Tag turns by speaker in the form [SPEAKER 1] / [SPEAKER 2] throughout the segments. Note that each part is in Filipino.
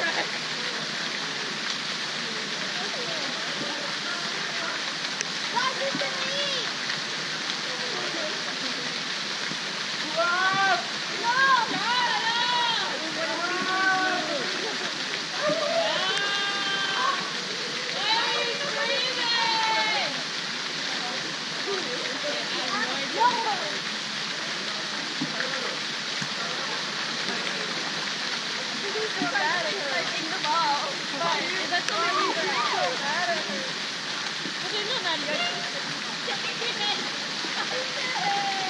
[SPEAKER 1] track. Thank you.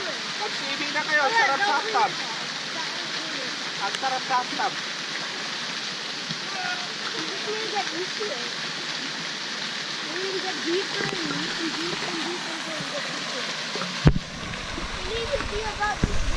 [SPEAKER 2] mag-swimming na kayo. Sarap sa hot tub. Ang sarap sa hot tub.
[SPEAKER 1] You just need to get used to it. You need to get deeper and deeper and deeper and deeper it. You need to be about